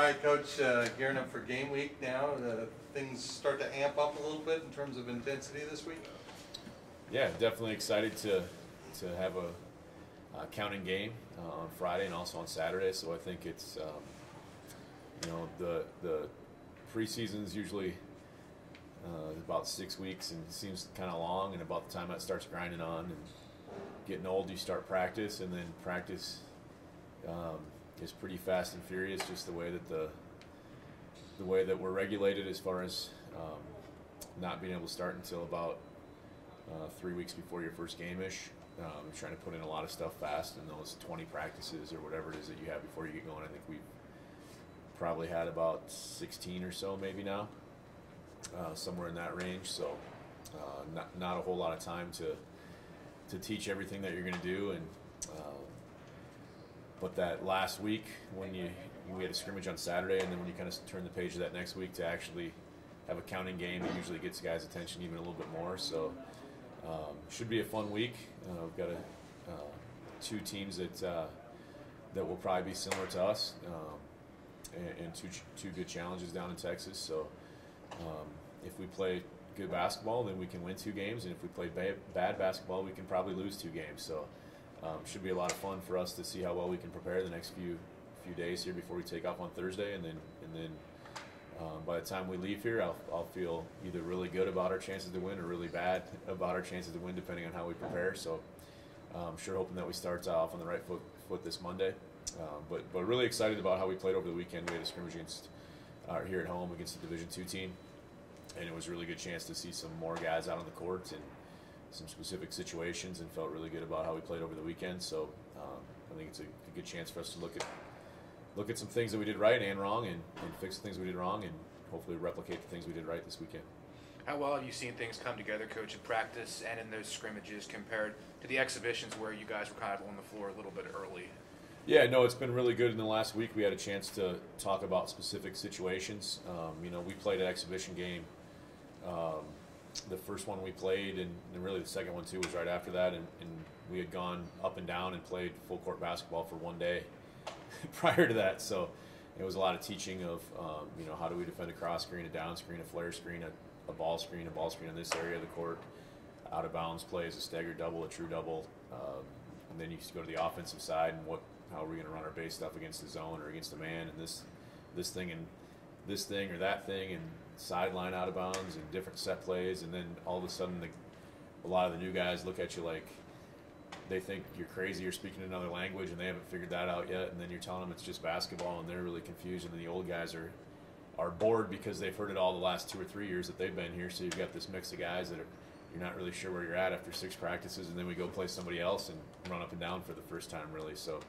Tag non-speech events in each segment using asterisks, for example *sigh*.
All right, Coach, uh, gearing up for game week now. Uh, things start to amp up a little bit in terms of intensity this week. Yeah, definitely excited to to have a, counting game uh, on Friday and also on Saturday. So I think it's um, you know the the preseason's usually uh, about six weeks and seems kind of long. And about the time that starts grinding on and getting old, you start practice, and then practice um, is pretty fast and furious. Just the way that the the way that we're regulated as far as um, not being able to start until about uh, three weeks before your first game ish. Um, trying to put in a lot of stuff fast in those 20 practices or whatever it is that you have before you get going. I think we've probably had about 16 or so, maybe now, uh, somewhere in that range. So, uh, not, not a whole lot of time to to teach everything that you're going to do. And um, but that last week when you we had a scrimmage on Saturday, and then when you kind of turn the page of that next week to actually have a counting game, it usually gets guys' attention even a little bit more. So. Um, should be a fun week. Uh, we've got a, uh, two teams that uh, that will probably be similar to us, um, and, and, two two good challenges down in Texas. So um, if we play good basketball, then we can win two games, and if we play ba- bad basketball, we can probably lose two games. So um, should be a lot of fun for us to see how well we can prepare the next few few days here before we take off on Thursday, and then and then um, by the time we leave here, I'll, I'll feel either really good about our chances to win or really bad about our chances to win, depending on how we prepare. So, I'm um, sure hoping that we start off on the right foot, foot this Monday. Um, but but really excited about how we played over the weekend. We had a scrimmage against uh, here at home against the Division two team, and it was a really good chance to see some more guys out on the court and some specific situations, and felt really good about how we played over the weekend. So um, I think it's a, a good chance for us to look at look at some things that we did right and wrong and, and fix the things we did wrong and hopefully replicate the things we did right this weekend. How well have you seen things come together, coach, in practice and in those scrimmages compared to the exhibitions where you guys were kind of on the floor a little bit early? Yeah, no, it's been really good in the last week. We had a chance to talk about specific situations. Um, you know, we played an exhibition game. Um, the first one we played, and, and, really the second one too, was right after that. And, and we had gone up and down and played full court basketball for one day *laughs* prior to that. So it was a lot of teaching of, um, you know, how do we defend a cross screen, a down screen, a flare screen, a, a, ball screen, a ball screen in this area of the court, out of bounds plays, a stagger double, a true double. Um, and then you go to the offensive side and what, how are we going to run our base stuff against the zone or against the man and this, this thing and this thing or that thing and sideline out of bounds and different set plays. And then all of a sudden the, a lot of the new guys look at you like, they think you're crazy you're speaking another language and they haven't figured that out yet and then you're telling them it's just basketball and they're really confused and then the old guys are are bored because they've heard it all the last two or three years that they've been here so you've got this mix of guys that are you're not really sure where you're at after six practices and then we go play somebody else and run up and down for the first time really so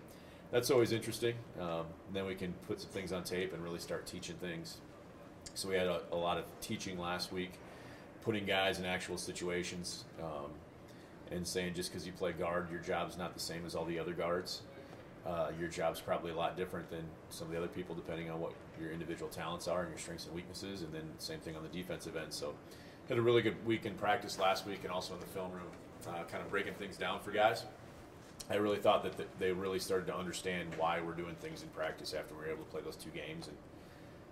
that's always interesting um, then we can put some things on tape and really start teaching things so we had a, a lot of teaching last week putting guys in actual situations um, and saying just because you play guard, your job's not the same as all the other guards. Uh, your job's probably a lot different than some of the other people, depending on what your individual talents are and your strengths and weaknesses. And then same thing on the defensive end. So had a really good week in practice last week, and also in the film room, uh, kind of breaking things down for guys. I really thought that they really started to understand why we're doing things in practice after we were able to play those two games, and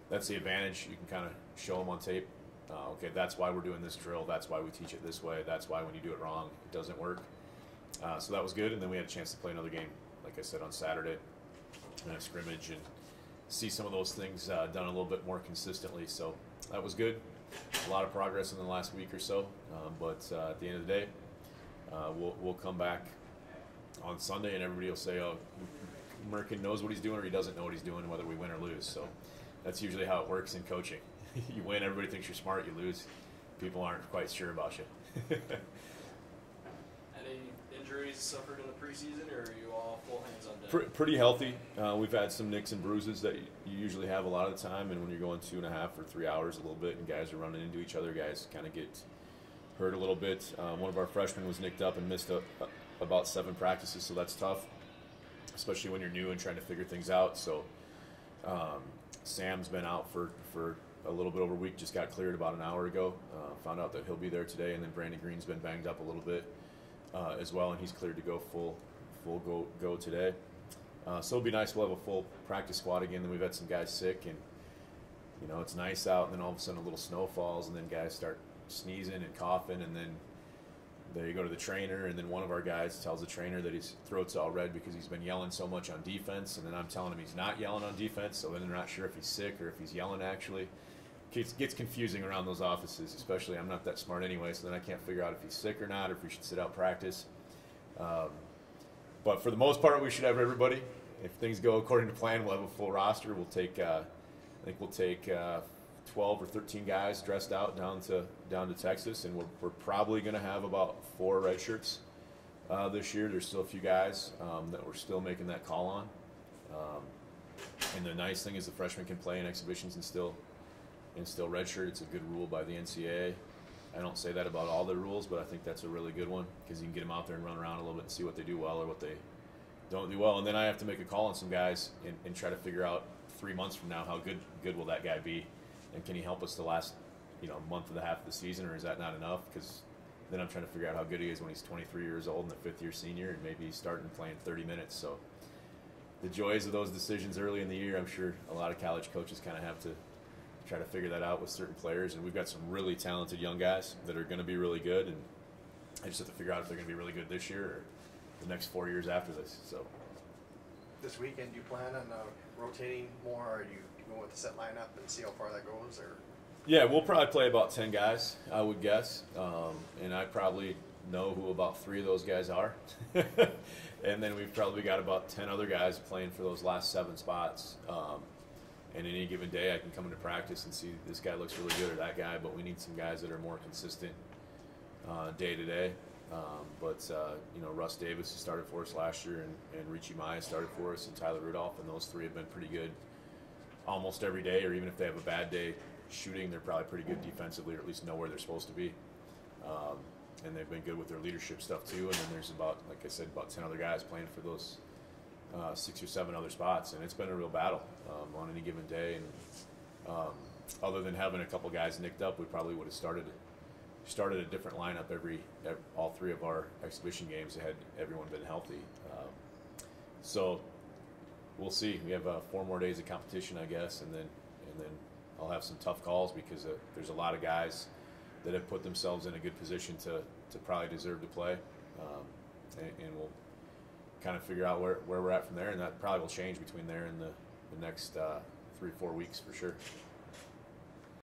that's the advantage. You can kind of show them on tape uh, okay, that's why we're doing this drill. That's why we teach it this way. That's why when you do it wrong, it doesn't work. Uh, so that was good. And then we had a chance to play another game, like I said, on Saturday, in a scrimmage, and see some of those things uh, done a little bit more consistently. So that was good. A lot of progress in the last week or so. Um, but uh, at the end of the day, uh, we'll, we'll come back on Sunday, and everybody will say, oh, Murken knows what he's doing or he doesn't know what he's doing, whether we win or lose. So that's usually how it works in coaching. *laughs* you win, everybody thinks you're smart. You lose, people aren't quite sure about you. *laughs* Any injuries suffered in the preseason, or are you all full hands on deck? Pre- pretty healthy. Uh, we've had some nicks and bruises that you usually have a lot of the time, and when you're going two and a half or three hours a little bit, and guys are running into each other, guys kind of get hurt a little bit. Um, one of our freshmen was nicked up and missed a, about seven practices, so that's tough, especially when you're new and trying to figure things out. So um, Sam's been out for for a little bit over a week. Just got cleared about an hour ago. Uh, found out that he'll be there today, and then Brandon Green's been banged up a little bit uh, as well, and he's cleared to go full full go go today. Uh, so it'll be nice. We'll have a full practice squad again. Then we've had some guys sick, and you know it's nice out. And then all of a sudden a little snow falls, and then guys start sneezing and coughing, and then they go to the trainer, and then one of our guys tells the trainer that his throat's all red because he's been yelling so much on defense, and then I'm telling him he's not yelling on defense. So then they're not sure if he's sick or if he's yelling actually. Gets, gets confusing around those offices, especially I'm not that smart anyway, so then I can't figure out if he's sick or not, or if we should sit out practice. Um, but for the most part, we should have everybody. If things go according to plan, we'll have a full roster. We'll take, uh, I think we'll take uh, 12 or 13 guys dressed out down to down to Texas, and we're, we're probably going to have about four red shirts uh, this year. There's still a few guys um, that we're still making that call on. Um, and the nice thing is the freshmen can play in exhibitions and still and still redshirt. It's a good rule by the NCAA. I don't say that about all the rules, but I think that's a really good one because you can get them out there and run around a little bit and see what they do well or what they don't do well. And then I have to make a call on some guys and, and try to figure out three months from now how good good will that guy be, and can he help us the last you know month and a half of the season, or is that not enough? Because then I'm trying to figure out how good he is when he's 23 years old and a fifth year senior, and maybe he's starting playing 30 minutes. So the joys of those decisions early in the year, I'm sure a lot of college coaches kind of have to try to figure that out with certain players. And we've got some really talented young guys that are going to be really good, and I just have to figure out if they're going to be really good this year or the next four years after this. So This weekend, do you plan on uh, rotating more, or you you go with the set lineup and see how far that goes, or? yeah, we'll probably play about 10 guys, I would guess, um, and I probably know who about three of those guys are. *laughs* and then we've probably got about 10 other guys playing for those last seven spots. Um, and any given day, I can come into practice and see this guy looks really good or that guy, but we need some guys that are more consistent uh, day to day. Um, but uh, you know, Russ Davis started for us last year, and, and Richie Maya started for us, and Tyler Rudolph, and those three have been pretty good almost every day. Or even if they have a bad day shooting, they're probably pretty good defensively, or at least know where they're supposed to be. Um, and they've been good with their leadership stuff too. And then there's about, like I said, about ten other guys playing for those uh, six or seven other spots, and it's been a real battle um, on any given day. And um, other than having a couple guys nicked up, we probably would have started started a different lineup every, ev all three of our exhibition games had everyone been healthy. Um, so we'll see. We have uh, four more days of competition, I guess, and then and then I'll have some tough calls because uh, there's a lot of guys that have put themselves in a good position to to probably deserve to play, um, and, and we'll kind of figure out where, where we're at from there, and that probably will change between there and the, the next uh, three four weeks for sure.